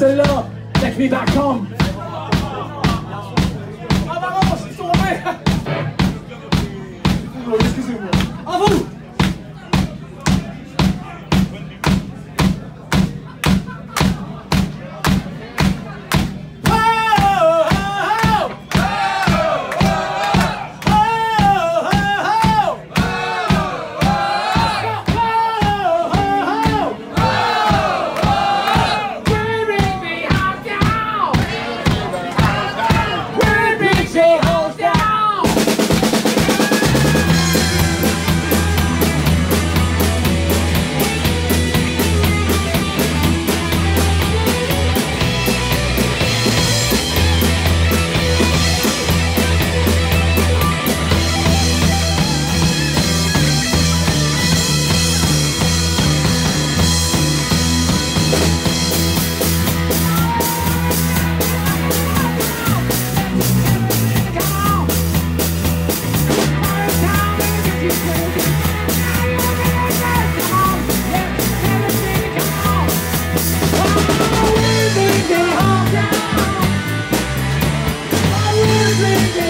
Celle-là, Take Me Back Home. Ah, sleeping.